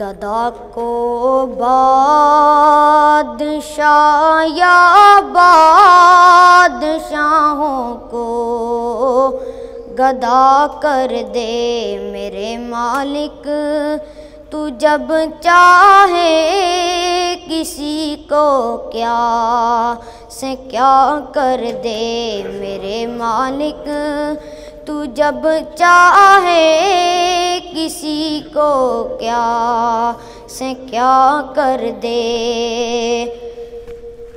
گدا کو بادشاہ یا بادشاہوں کو گدا کر دے میرے مالک تو جب چاہے کسی کو کیا؟ سے کیا کر دے میرے مالک؟ تو جب چاہے کسی کو کیا؟ سے کیا کر دے؟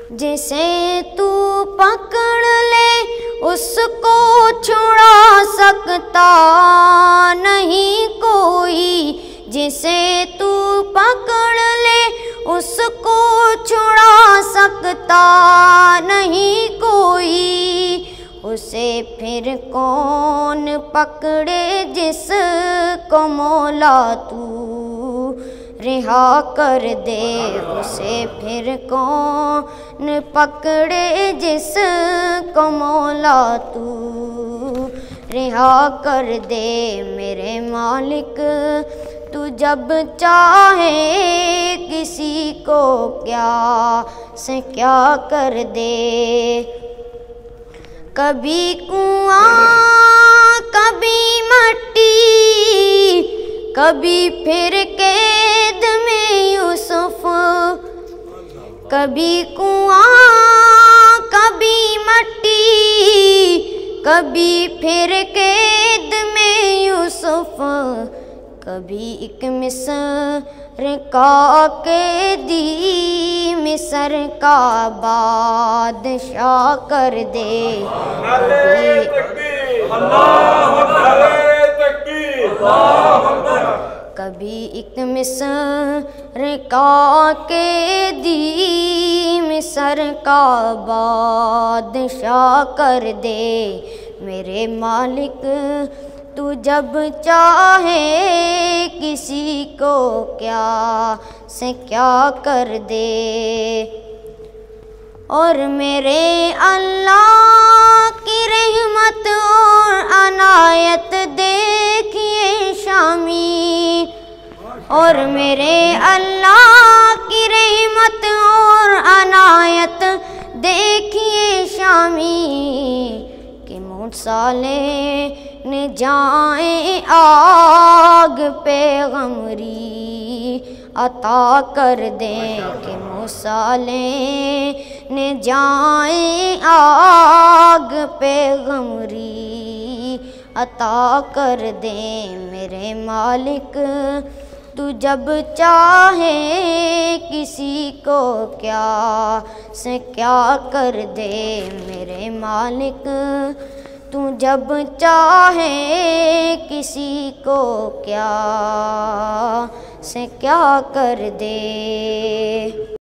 جسے تو پکڑ لے، اس کو چھڑا سکتا نہیں کوئی۔ جسے تو اس کو چھڑا سکتا نہیں کوئی اسے پھر کون پکڑے جس کو مولا تو رہا کر دے اسے پھر کون پکڑے جس کو مولا تو رہا کر دے میرے مالک تو جب چاہے کسی کو کیا سے کیا کر دے۔ کبھی کنواں، کبھی مٹی، کبھی پھر قید میں یوسف۔ کبھی کنواں، کبھی مٹی، کبھی پھر قید میں یوسف۔ کبھی ایک مصر کا قیدی مصر کا بادشاہ کر دے کبھی ایک مصر کا قیدی مصر کا بادشاہ کر دے میرے مالک تو جب چاہے کو کیا سے کیا کر دے؟ اور میرے اللہ کی رحمت اور عنایت دیکھیے شامی۔ اور میرے اللہ کی رحمت اور عنایت دیکھیے شامی کہ موسالے نے جائیں آگ پیغمری عطا کر دیں کہ موسالے نے جائیں آگ پیغمری عطا کر دیں میرے مالک تو جب چاہے کسی کو کیا سے کیا کر دے میرے مالک تو جب چاہے کسی کو کیا سے کیا کر دے؟